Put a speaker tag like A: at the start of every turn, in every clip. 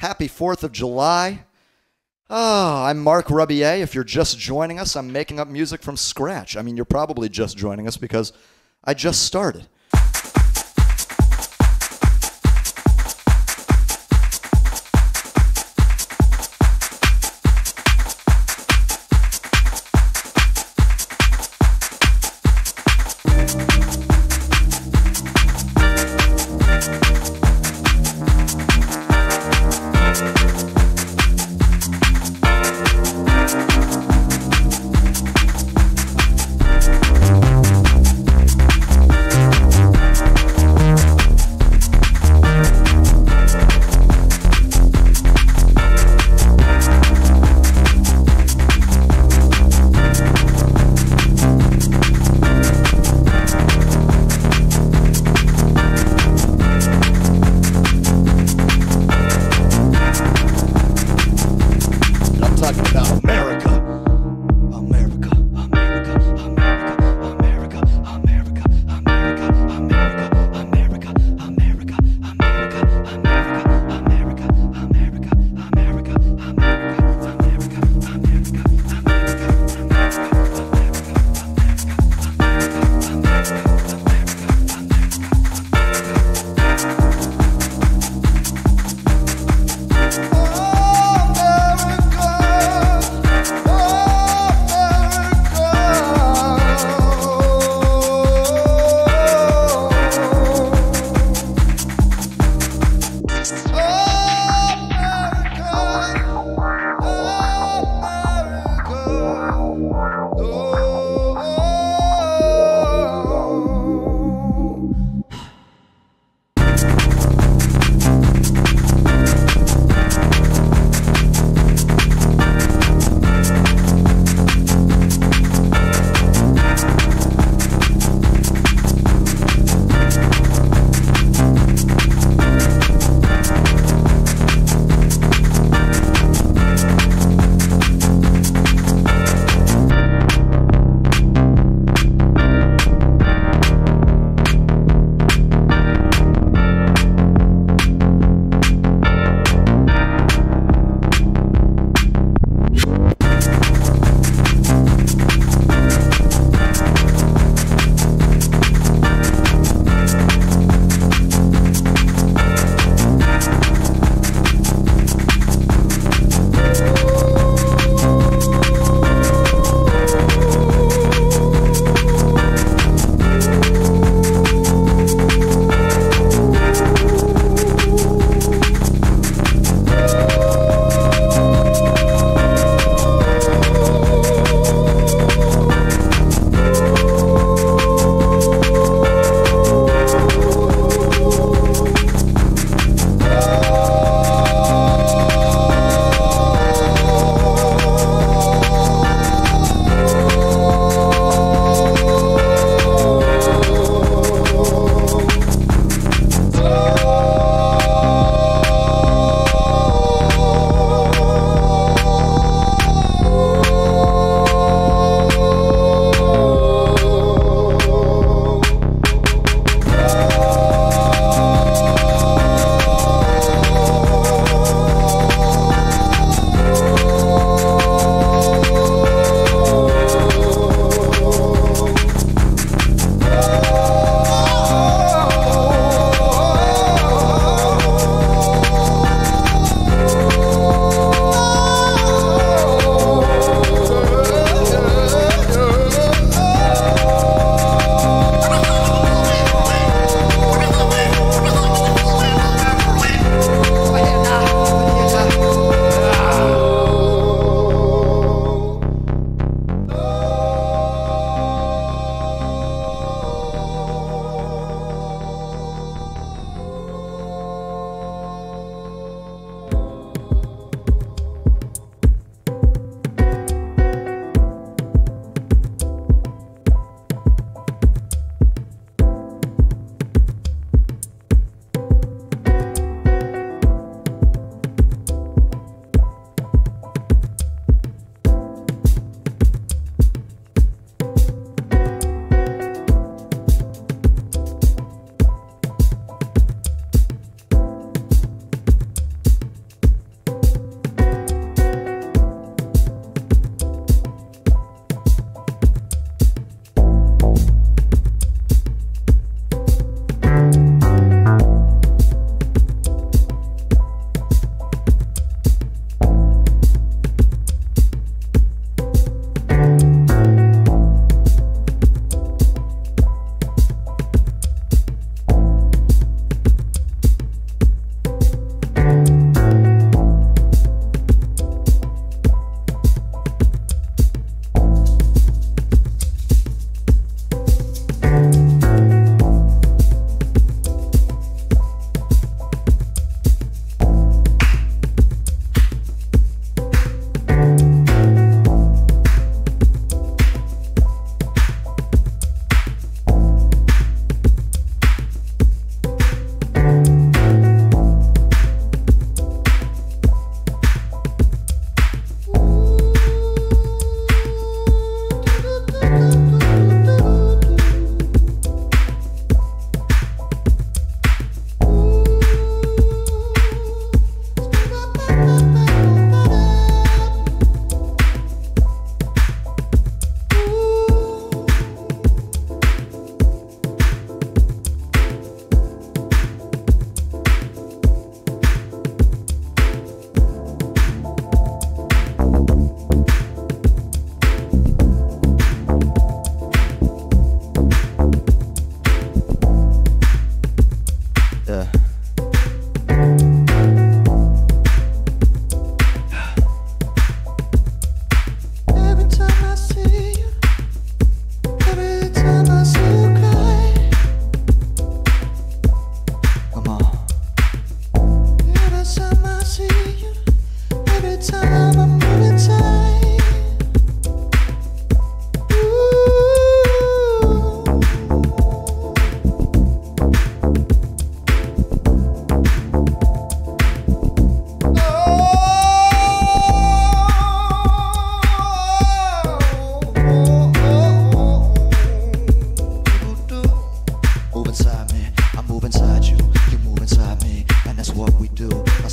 A: Happy 4th of July. Oh, I'm Marc Rebillet. If you're just joining us, I'm making up music from scratch. I mean, you're probably just joining us because I just started.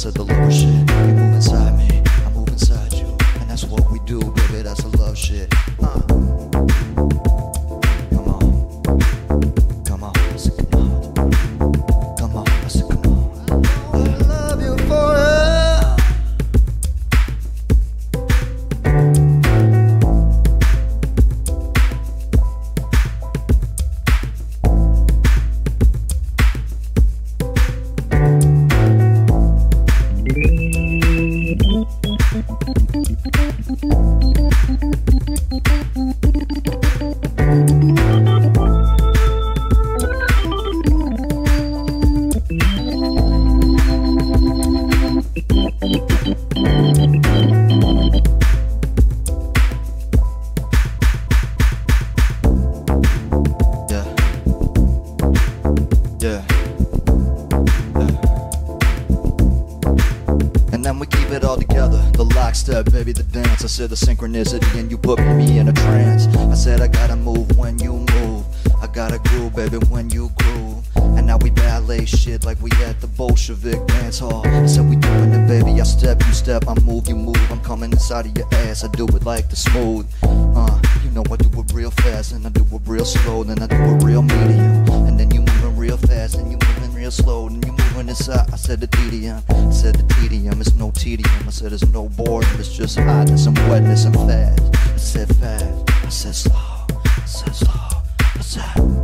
A: To the synchronicity and you put me in a trance. I said I gotta move when you move. I gotta groove, baby, when you groove. And now we ballet shit like we at the Bolshevik dance hall. I said we doing it, baby. I step, you step, I move, you move. I'm coming inside of your ass. I do it like the smooth. Uh, you know I do it real fast and I do it real slow, then I do it real medium, and then you moving real fast and you real slow, and you moving inside. I said the tedium, I said the tedium, it's no tedium. I said it's no boredom, it's just hotness and wetness and fast. I said fast, I said slow, I said slow, I said.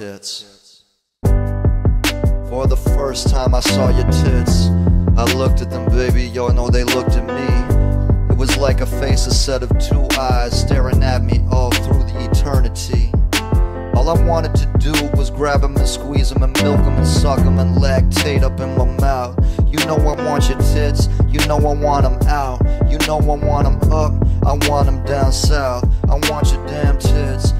A: tits. For the first time I saw your tits, I looked at them, baby, yo, I know they looked at me. It was like a face, a set of two eyes, staring at me all through the eternity. All I wanted to do was grab him and squeeze him and milk him and suck him and lactate up in my mouth. You know I want your tits, you know I want them out. You know I want them up, I want them down south. I want your damn tits,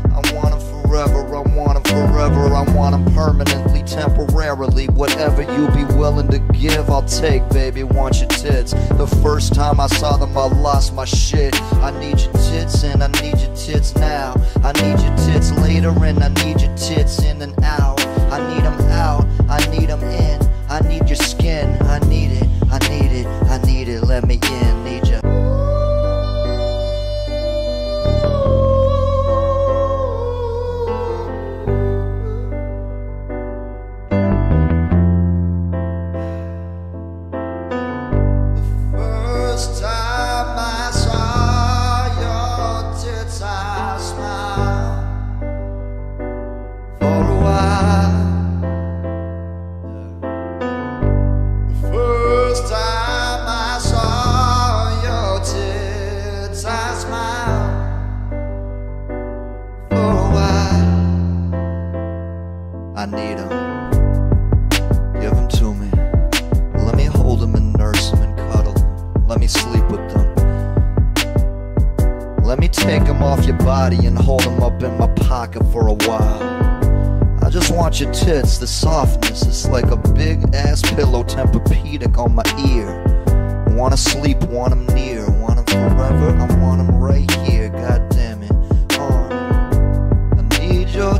A: forever. I want them permanently, temporarily. Whatever you be willing to give, I'll take, baby. Want your tits. The first time I saw them, I lost my shit. I need your tits and I need your tits now. I need your tits later and I need your tits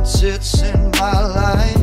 A: It's in my life.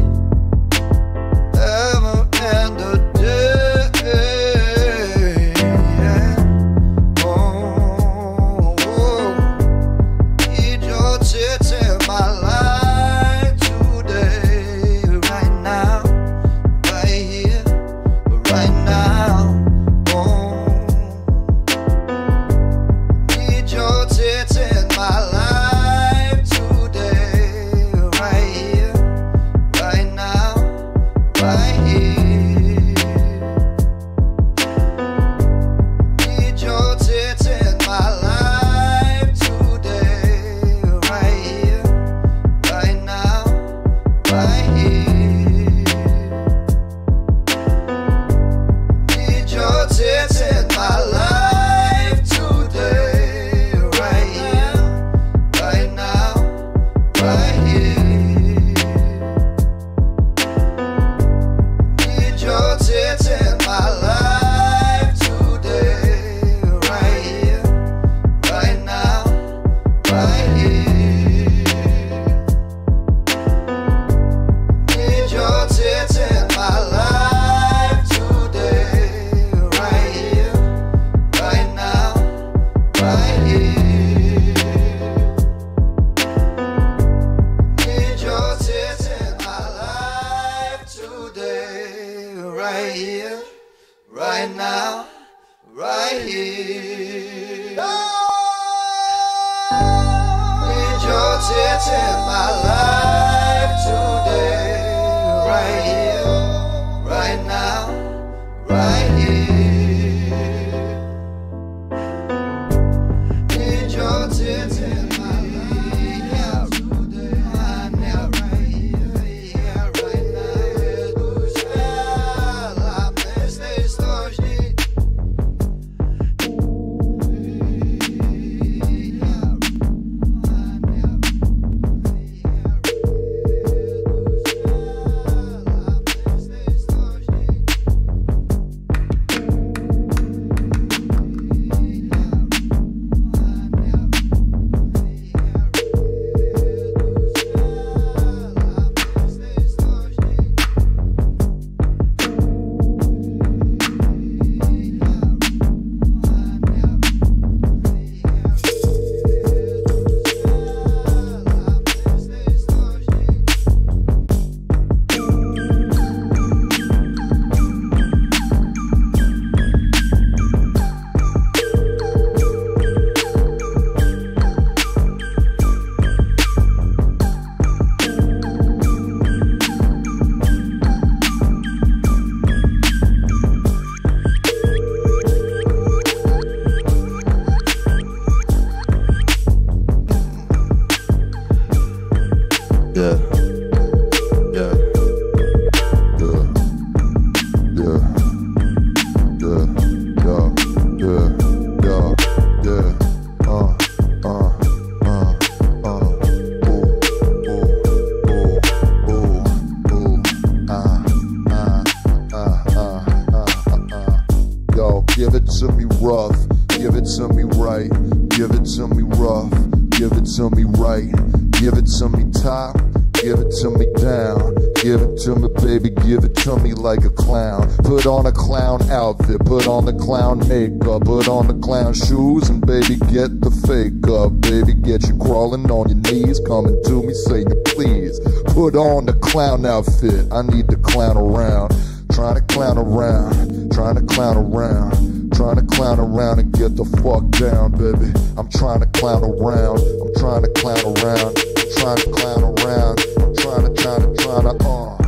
A: Clown Put on a clown outfit. Put on the clown makeup, put on the clown shoes and baby, get the fake up, baby. Get you crawling on your knees. coming to me, say you please. Put on the clown outfit. I need to clown around. Trying to clown around. Trying to clown around. Trying to clown around and get the fuck down, baby. I'm trying to clown around. I'm trying to clown around. I'm trying to clown around. I'm trying to, trying to, trying to, uh.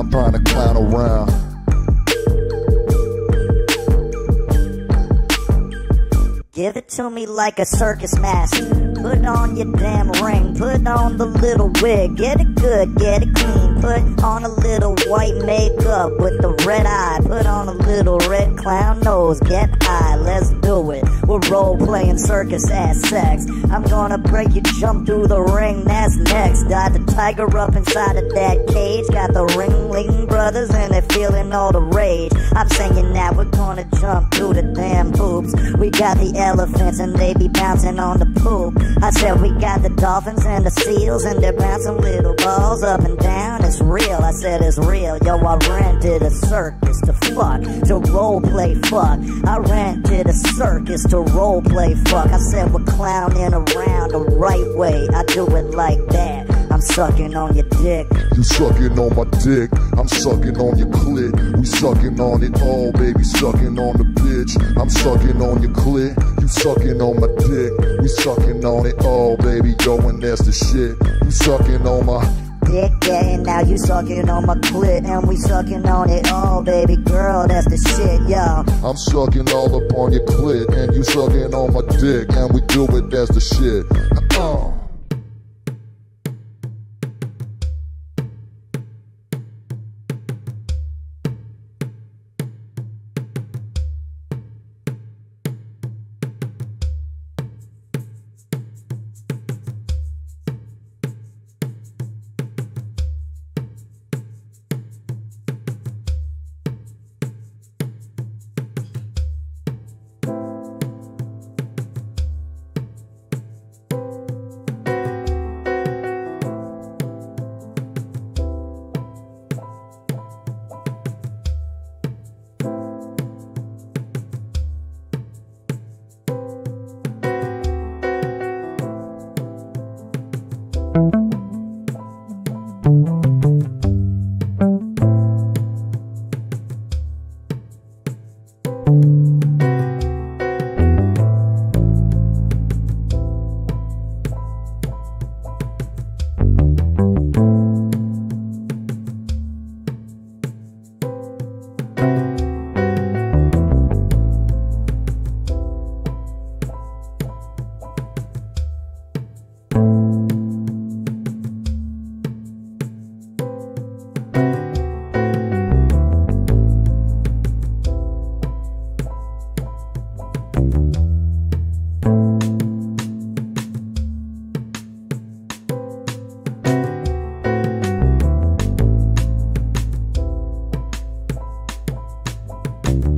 A: I'm trying to clown around.
B: Give it to me like a circus mask. Put on your damn ring, put on the little wig, get it good, get it clean. Put on a little white makeup with the red eye. Put on a little red clown nose, get high, let's do it. We're role playing circus ass sex. I'm gonna break you, jump through the ring, that's next. Got the tiger up inside of that cage, got the ringling brothers and they're feeling all the rage. I'm saying that we're gonna jump through the damn hoops. We got the elephants and they be bouncing on the poop. I said we got the dolphins and the seals and they're bouncing little balls up and down. It's real. I said it's real. Yo, I rented a circus to fuck, to role play fuck. I rented a circus to role play fuck. I said we're clowning around the right way. I do it like that. I'm sucking on your dick.
A: You sucking on my dick. I'm sucking on your clit. We sucking on it all, baby. Sucking on the bitch. I'm sucking on your clit. You sucking on my dick. We sucking on it all, baby. Yo, and that's the shit. You sucking on my
B: dick, now you sucking on my clit, and we sucking on it all, baby girl, that's the shit, yo.
A: I'm sucking all up on your clit, and you sucking on my dick, and we do it, that's the shit. Uh. you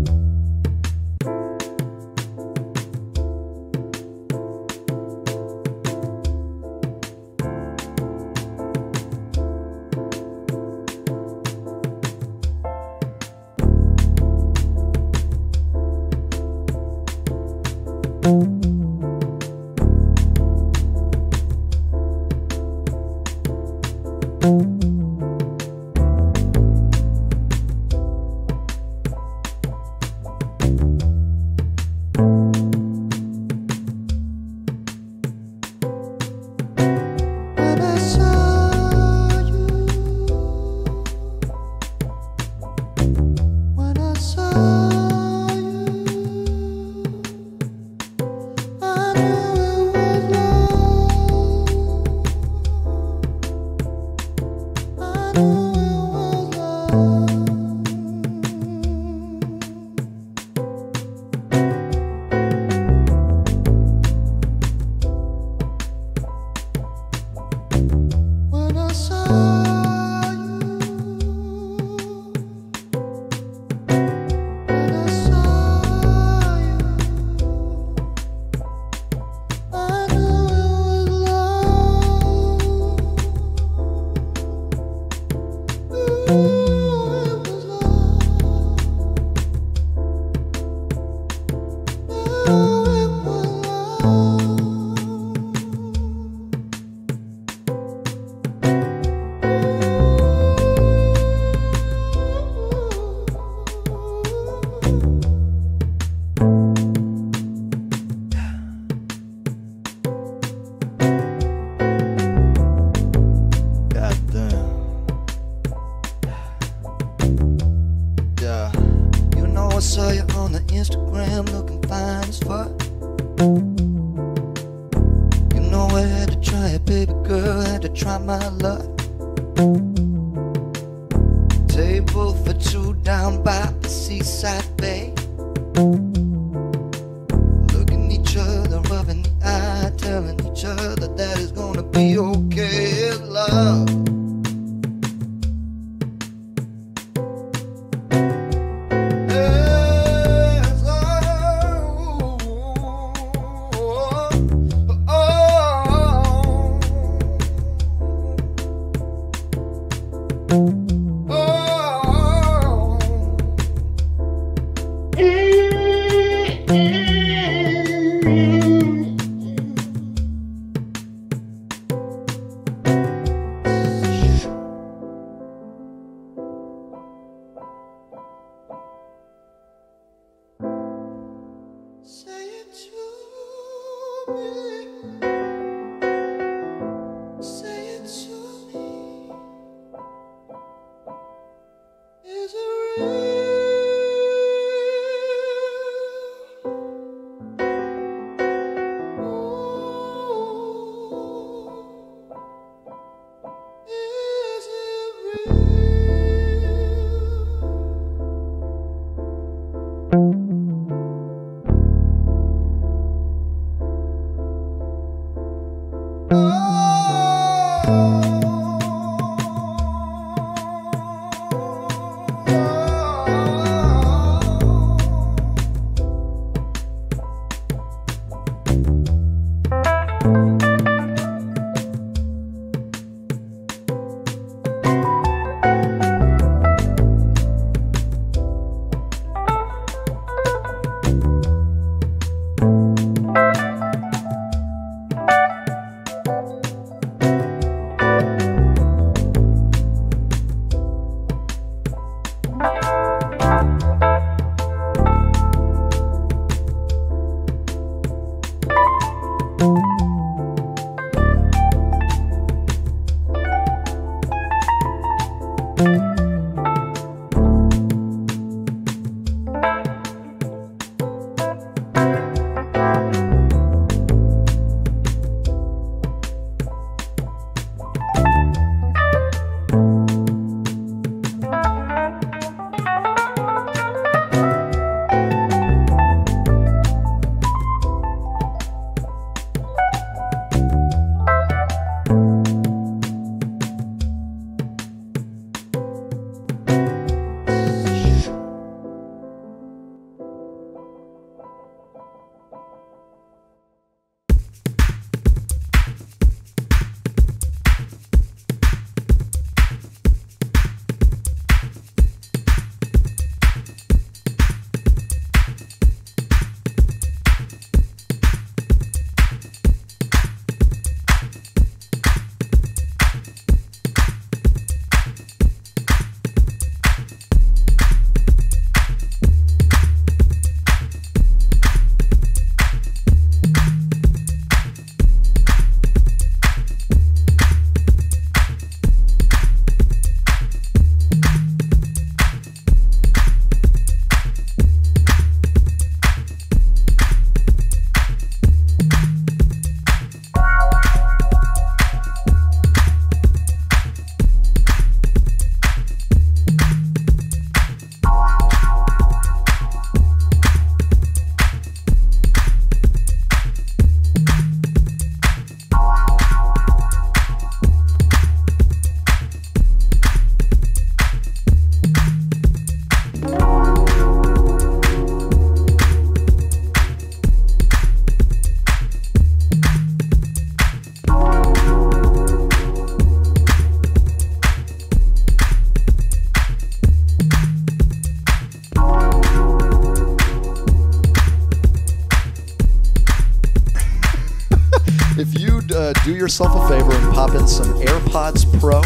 A: yourself a favor and pop in some AirPods Pro,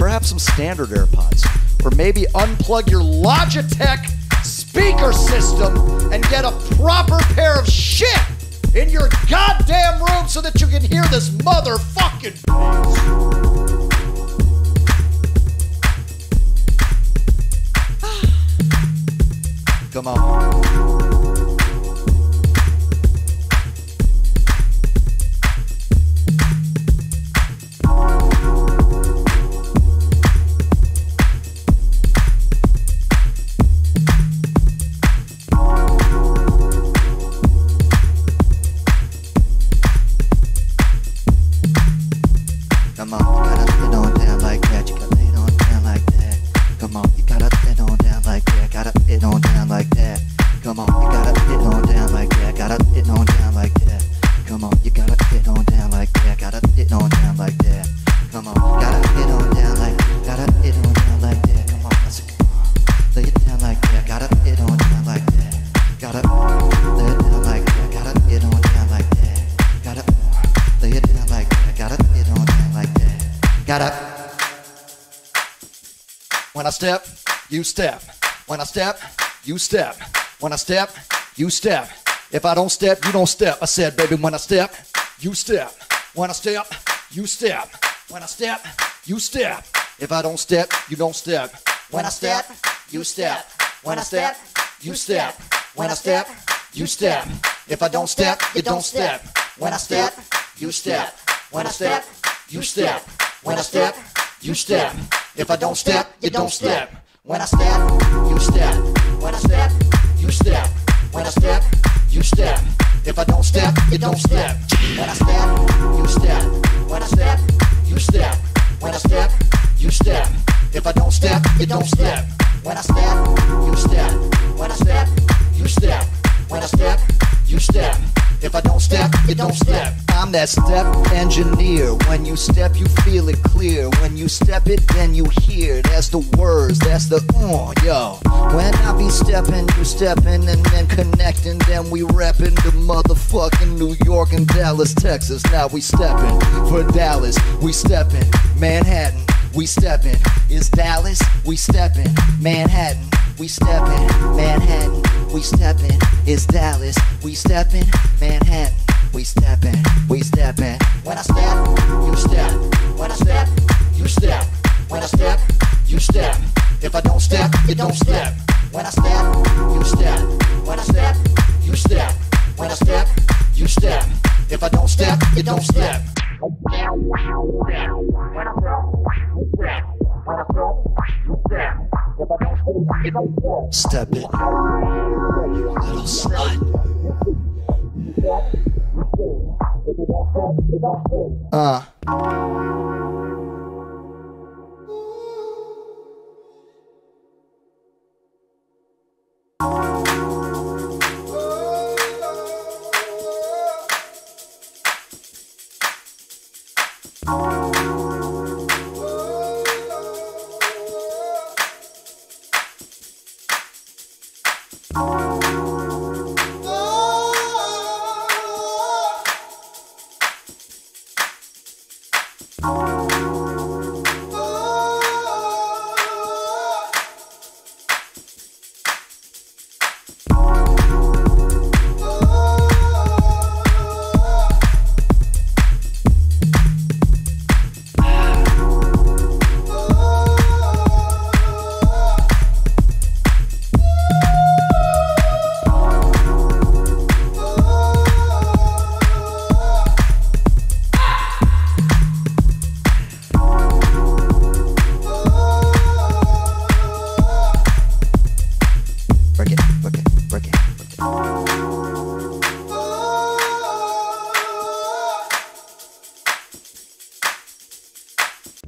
A: perhaps some standard AirPods, or maybe unplug your Logitech speaker system and get a proper pair of shit in your goddamn room so that you can hear this motherfucking on down like that. You gotta on down like that. Come on, you gotta lay it on down like that. Gotta lay on down like that. Come on, you gotta lay it on down like that. Gotta on down step. When I step, you step. When I step, you step. If I don't step, you don't step. I said, baby, when I step, you step. When I step, you step. When I step, you step. If I don't step, you don't step. When I step, you step. When I step, you step. When I step, you step. If I don't step, you don't step. When I step, you step. When I step, you step. When I step, you step. If I don't step, you don't step. When I step, you step. When I step, you step. When I step, you step. If I don't step, you don't step. When I step, you step. When I step, you step. When I step, you step. If I don't step, you don't step. Step, you don't step. I'm that step engineer. When you step, you feel it clear. When you step it, then you hear. That's the words, that's the uh, yo. When I be stepping, you stepping, and then connecting, then we repping the motherfucking New York and Dallas, Texas. Now we stepping for Dallas, we stepping Manhattan. We steppin', is Dallas? We steppin', Manhattan. We steppin', Manhattan. We steppin', is Dallas? We steppin', Manhattan. We steppin', we steppin'. When I step, you step. When I step, you step. When I step, you step. If I don't step, you don't step. When I step, you step. When I step, you step. When I step, you step. If I don't step, you don't step. Step it, little slut. Uh.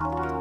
C: Bye.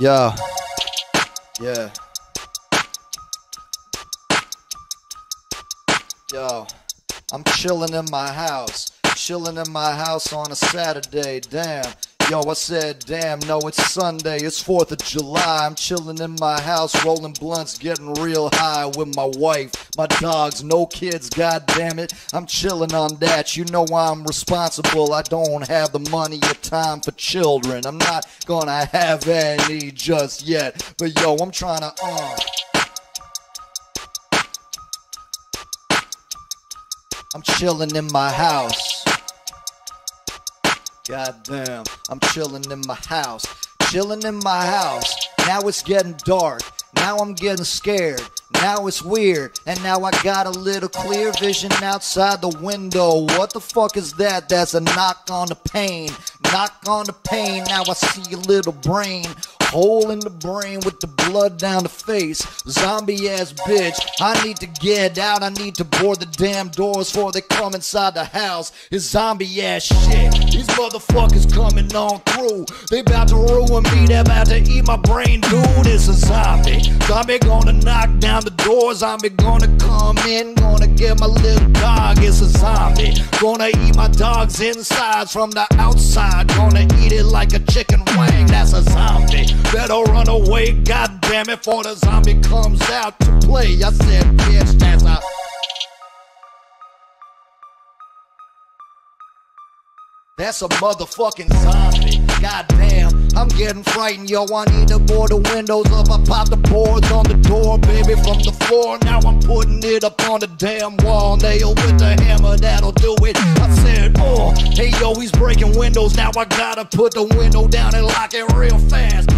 A: Yo. Yeah. Yo. I'm chilling in my house. Chilling in my house on a Saturday. Damn. Yo, I said, damn, no, it's Sunday, it's 4th of July. I'm chilling in my house, rolling blunts, getting real high with my wife, my dogs, no kids, god damn it. I'm chilling on that. You know I'm responsible. I don't have the money or time for children. I'm not gonna have any just yet. But yo, I'm trying to, uh. I'm chilling in my house. God damn, I'm chilling in my house. Chilling in my house. Now it's getting dark. Now I'm getting scared. Now it's weird. And now I got a little clear vision outside the window. What the fuck is that? That's a knock on the pane. Knock on the pane. Now I see a little brain Hole in the brain with the blood down the face. Zombie ass bitch. I need to get out. I need to board the damn doors before they come inside the house. It's zombie ass shit. These motherfuckers coming on through. They about to ruin me. They about to eat my brain, dude. It's a zombie. Zombie gonna knock down the door. Zombie gonna come in. Gonna get my little dog. It's a zombie. Gonna eat my dog's insides from the outside. Gonna eat it like a chicken wing. That's a zombie. Better run away, god damn it, before the zombie comes out to play. I said, bitch, that's a. That's a motherfucking zombie. Goddamn, I'm getting frightened, yo. I need to board the windows up. I pop the boards on the door, baby, from the floor. Now I'm putting it up on the damn wall. Nail with the hammer, that'll do it. I said, oh, hey, yo, he's breaking windows. Now I gotta put the window down and lock it real fast.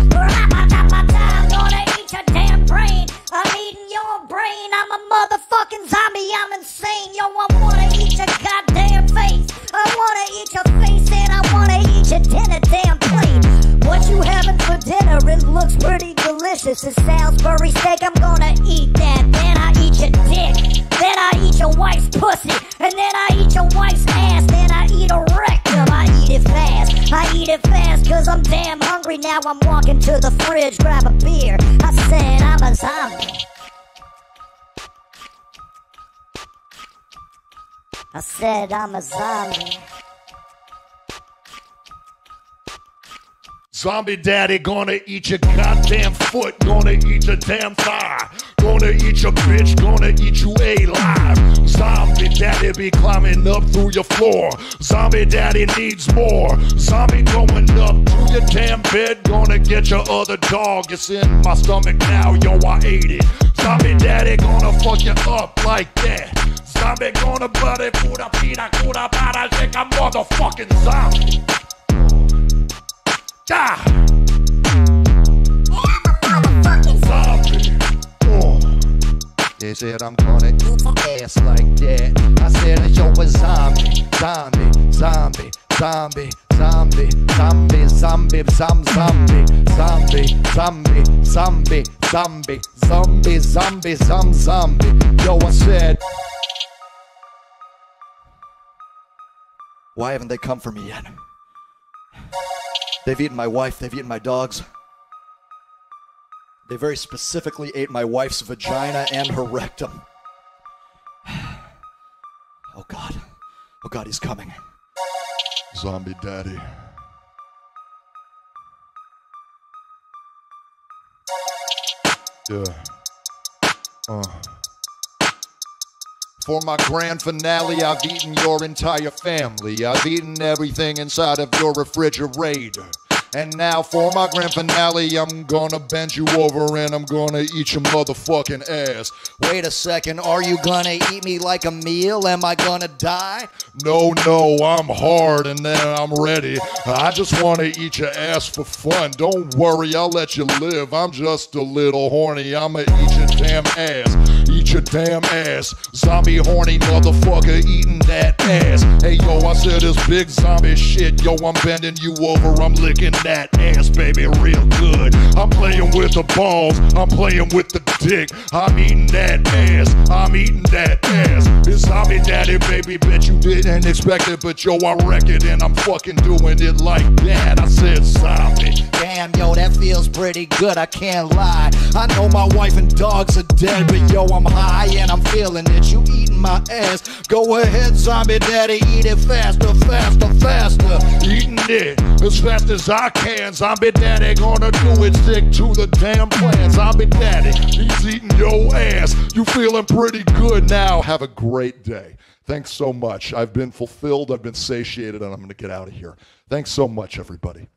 B: Brain. I'm a motherfucking zombie. I'm insane. Yo, I wanna eat your goddamn face. I wanna eat your face and I wanna eat your dinner damn plate. What you having for dinner? It looks pretty delicious. It Salisbury steak. I'm gonna eat that. Then I eat your dick. Then I eat your wife's pussy. And then I eat your wife's ass. Then I eat a rectum. I eat it fast. I eat it fast cause I'm damn hungry. Now I'm walking to the fridge, grab a beer. I said I'm a zombie. I said I'm a zombie.
D: Zombie daddy gonna eat your goddamn foot, gonna eat your damn thigh, gonna eat your bitch, gonna eat you alive. Zombie daddy be climbing up through your floor. Zombie daddy needs more. Zombie going up through your damn bed, gonna get your other dog. It's in my stomach now, yo, I ate it. Zombie daddy gonna fuck you up like that. Zombie gonna buddy pura pina cura para shake a motherfucking zombie. Ah! Zombie. Oh.
A: They said I'm gonna eat your ass like that. I said yo a zombie, zombie, zombie, zombie, zombie, zombie, zombie, zom zombie, zombie, zombie, zombie, zombie, zombie, zombie, zom zombie. Yo, I said. Why haven't they come for me yet? They've eaten my wife, they've eaten my dogs. They very specifically ate my wife's vagina and her rectum. Oh god. Oh god, he's coming.
D: Zombie daddy. Yeah. Uh. For my grand finale, I've eaten your entire family. I've eaten everything inside of your refrigerator. And now for my grand finale, I'm gonna bend you over and I'm gonna eat your motherfucking ass.
A: Wait a second, are you gonna eat me like a meal? Am I gonna die?
D: No, no, I'm hard and then I'm ready. I just wanna eat your ass for fun. Don't worry, I'll let you live. I'm just a little horny. I'ma eat your damn ass. Eat your damn ass. Zombie horny motherfucker eating that ass. Hey yo, I said this big zombie shit. Yo, I'm bending you over. I'm licking that ass, baby, real good. I'm playing with the balls. I'm playing with the dick. I'm eating that ass. I'm eating that ass.
A: It's Zombie Daddy, baby. Bet you didn't expect it, but yo, I wreck it and I'm fucking doing it like that. I said zombie.
E: Damn, yo, that feels pretty good, I can't lie. I know my wife and dogs are dead, but yo, I'm high and I'm feeling it. You eating my ass. Go ahead, zombie daddy, eat it faster, faster, faster.
A: Eating it as fast as I can. Zombie Daddy gonna do it. Stick to the damn plans. I'm Zombie Daddy, he's eating your ass. You feeling pretty good now. Have a great day. Thanks so much. I've been fulfilled, I've been satiated, and I'm gonna get out of here. Thanks so much, everybody.